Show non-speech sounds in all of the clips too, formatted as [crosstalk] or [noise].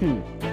Hmm.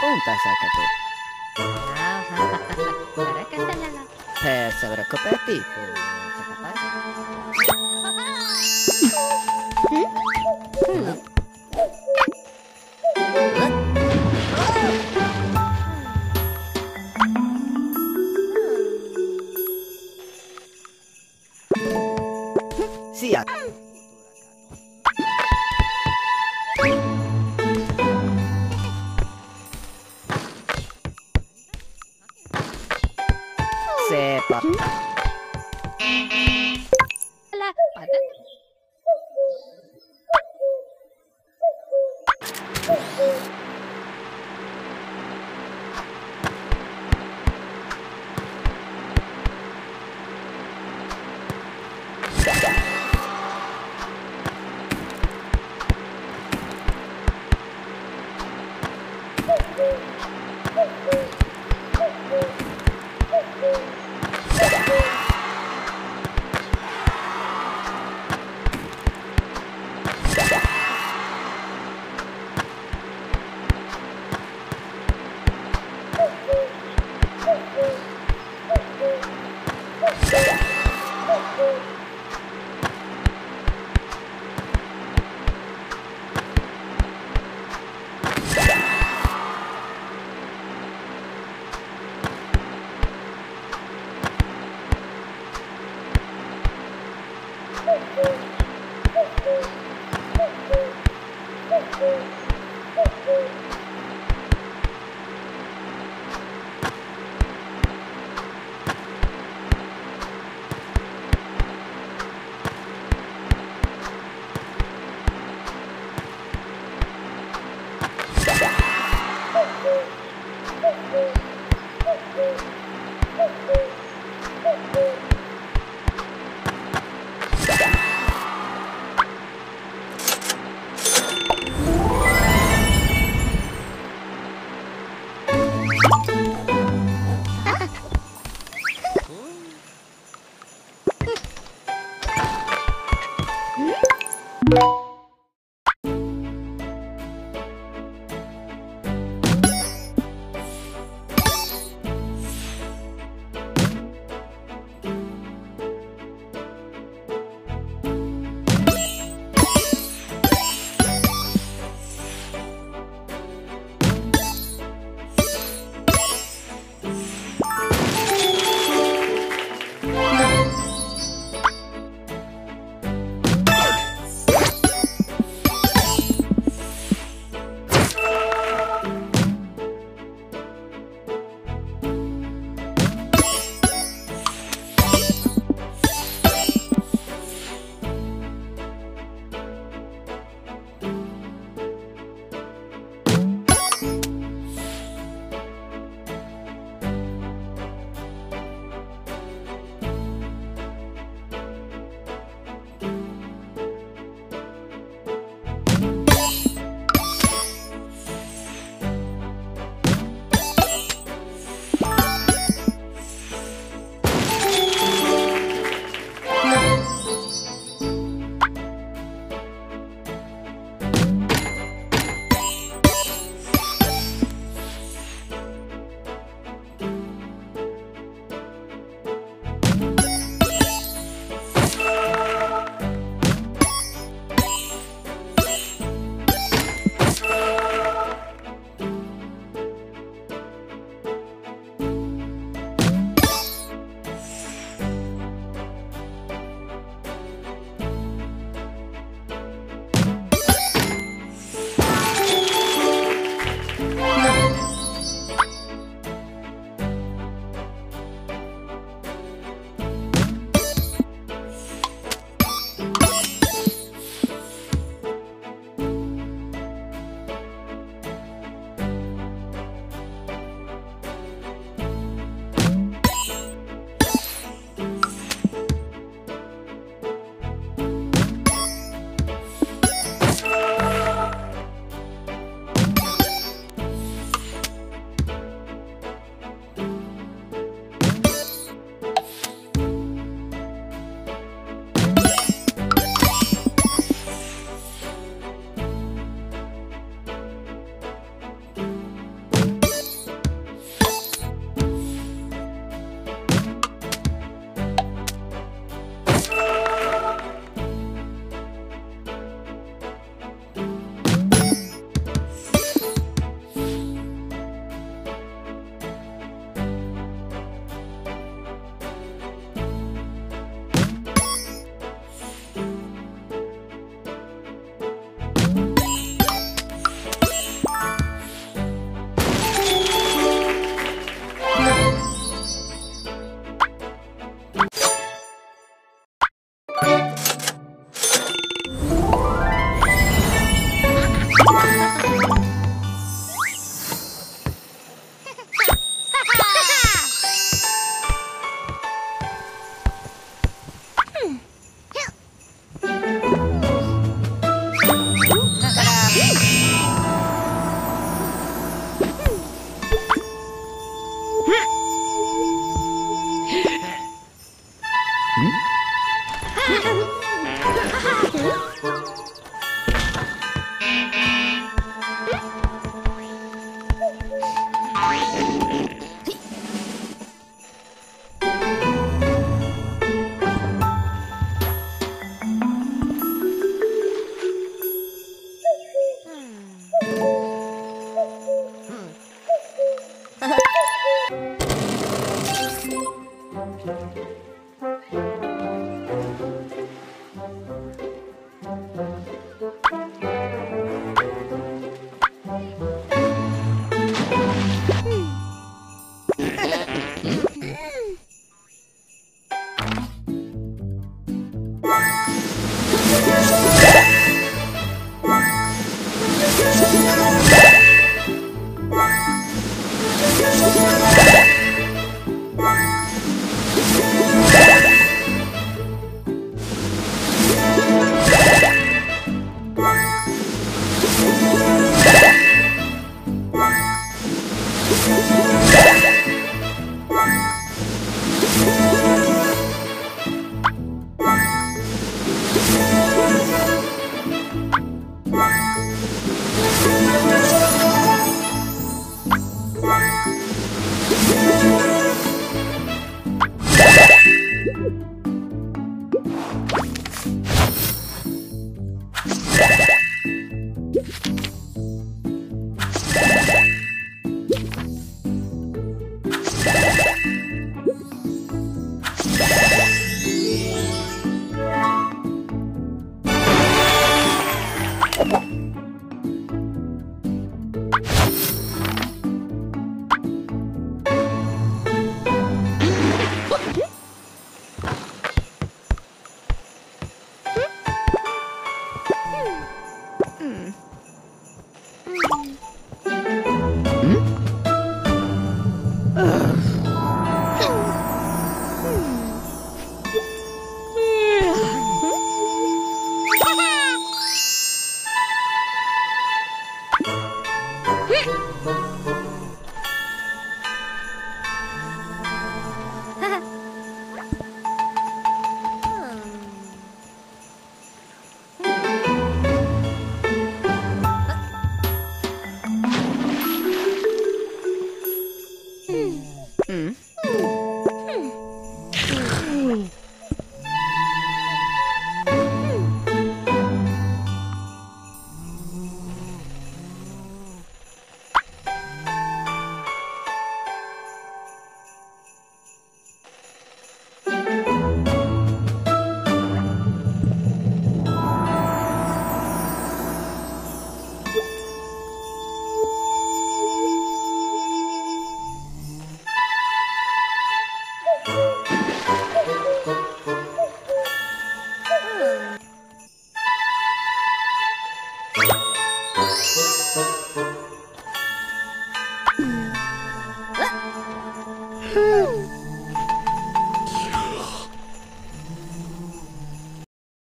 punta saca tú. [laughs] Te se preocupa el. xe bật